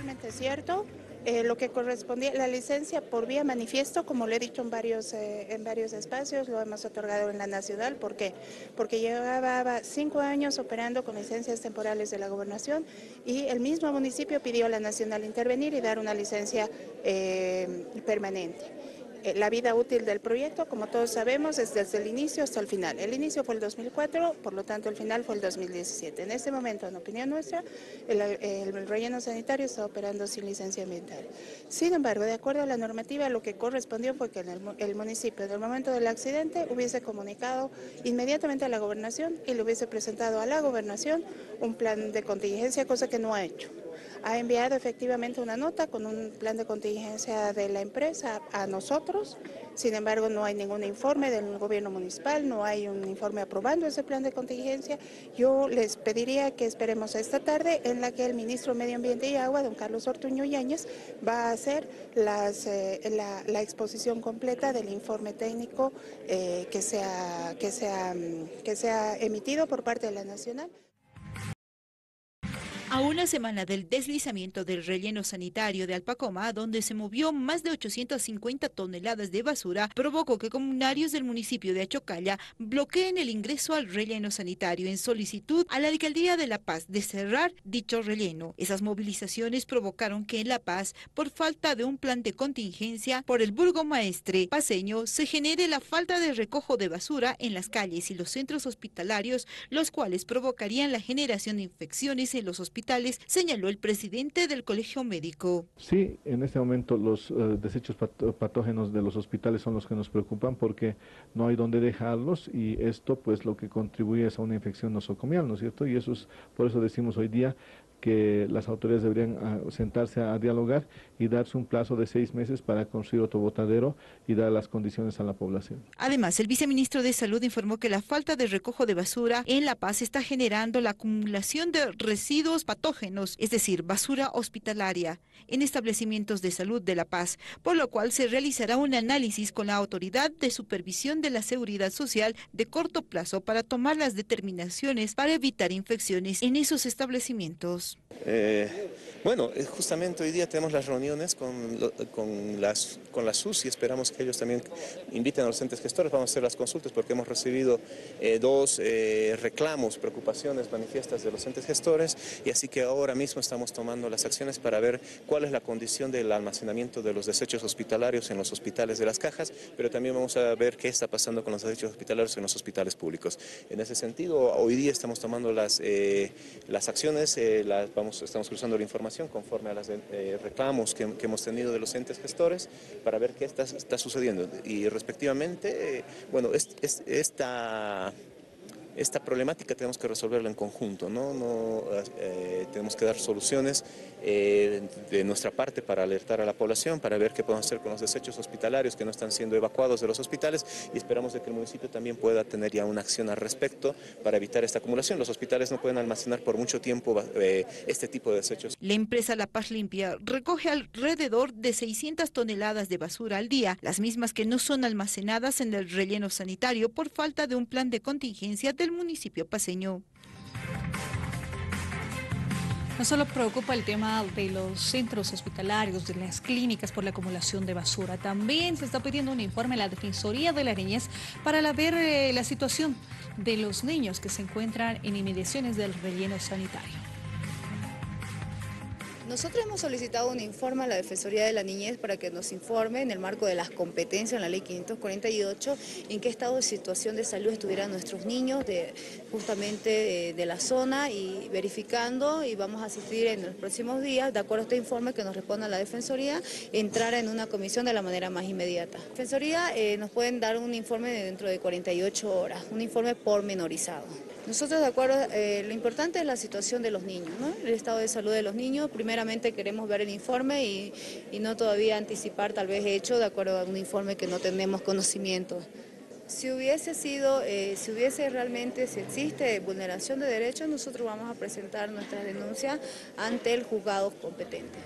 totalmente cierto. Eh, lo que correspondía, la licencia por vía manifiesto, como lo he dicho en varios, eh, en varios espacios, lo hemos otorgado en la nacional. ¿Por qué? Porque llevaba cinco años operando con licencias temporales de la gobernación y el mismo municipio pidió a la nacional intervenir y dar una licencia eh, permanente. Eh, la vida útil del proyecto, como todos sabemos, es desde el inicio hasta el final. El inicio fue el 2004, por lo tanto el final fue el 2017. En este momento, en opinión nuestra, el, relleno sanitario está operando sin licencia ambiental. Sin embargo, de acuerdo a la normativa, lo que correspondió fue que el, el municipio, en el momento del accidente, hubiese comunicado inmediatamente a la gobernación y le hubiese presentado a la gobernación un plan de contingencia, cosa que no ha hecho ha enviado efectivamente una nota con un plan de contingencia de la empresa a nosotros. Sin embargo, no hay ningún informe del gobierno municipal, no hay un informe aprobando ese plan de contingencia. Yo les pediría que esperemos esta tarde en la que el ministro de Medio Ambiente y Agua, don Carlos Ortuño Yáñez, va a hacer eh, la, exposición completa del informe técnico eh, que, sea, que, sea, que sea emitido por parte de la Nacional. A una semana del deslizamiento del relleno sanitario de Alpacoma, donde se movió más de 850 toneladas de basura, provocó que comunarios del municipio de Achocalla bloqueen el ingreso al relleno sanitario en solicitud a la alcaldía de La Paz de cerrar dicho relleno. Esas movilizaciones provocaron que en La Paz, por falta de un plan de contingencia por el burgomaestre paseño, se genere la falta de recojo de basura en las calles y los centros hospitalarios, los cuales provocarían la generación de infecciones en los hospitales señaló el presidente del Colegio Médico. Sí, en este momento los eh, desechos patógenos de los hospitales son los que nos preocupan porque no hay dónde dejarlos y esto pues lo que contribuye es a una infección nosocomial, ¿no es cierto? Y eso es, por eso decimos hoy día que las autoridades deberían ah, sentarse a, dialogar y darse un plazo de seis meses para construir otro botadero y dar las condiciones a la población. Además, el viceministro de Salud informó que la falta de recojo de basura en La Paz está generando la acumulación de residuos patógenos, es decir, basura hospitalaria, en establecimientos de salud de La Paz, por lo cual se realizará un análisis con la Autoridad de Supervisión de la Seguridad Social de corto plazo para tomar las determinaciones para evitar infecciones en esos establecimientos. Eh, bueno, eh, justamente hoy día tenemos las reuniones con, con, las, con la SUS y esperamos que ellos también inviten a los entes gestores. Vamos a hacer las consultas porque hemos recibido eh, dos reclamos, preocupaciones manifiestas de los entes gestores y así que ahora mismo estamos tomando las acciones para ver cuál es la condición del almacenamiento de los desechos hospitalarios en los hospitales de las cajas, pero también vamos a ver qué está pasando con los desechos hospitalarios en los hospitales públicos. En ese sentido, hoy día estamos tomando las, las acciones, vamos, estamos cruzando la información conforme a los eh, reclamos que, hemos tenido de los entes gestores para ver qué está, está sucediendo. Y respectivamente, eh, bueno, esta esta problemática tenemos que resolverla en conjunto, ¿no? eh, tenemos que dar soluciones eh, de nuestra parte para alertar a la población, para ver qué podemos hacer con los desechos hospitalarios que no están siendo evacuados de los hospitales y esperamos de que el municipio también pueda tener ya una acción al respecto para evitar esta acumulación. Los hospitales no pueden almacenar por mucho tiempo eh, este tipo de desechos. La empresa La Paz Limpia recoge alrededor de 600 toneladas de basura al día, las mismas que no son almacenadas en el relleno sanitario por falta de un plan de contingencia del municipio paseño. No solo preocupa el tema de los centros hospitalarios, de las clínicas por la acumulación de basura, también se está pidiendo un informe a la Defensoría de la Niñez para ver eh, la situación de los niños que se encuentran en inmediaciones del relleno sanitario. Nosotros hemos solicitado un informe a la Defensoría de la Niñez para que nos informe en el marco de las competencias en la ley 548 en qué estado de situación de salud estuvieran nuestros niños de, justamente de, la zona y verificando y vamos a asistir en los próximos días, de acuerdo a este informe que nos responda la Defensoría, entrar en una comisión de la manera más inmediata. Defensoría eh, nos pueden dar un informe dentro de 48 horas, un informe pormenorizado. Nosotros de acuerdo, eh, lo importante es la situación de los niños, el estado de salud de los niños. Primeramente queremos ver el informe y, no todavía anticipar tal vez hecho de acuerdo a un informe que no tenemos conocimiento. Si hubiese sido, eh, si hubiese realmente, si existe vulneración de derechos, nosotros vamos a presentar nuestra denuncia ante el juzgado competente.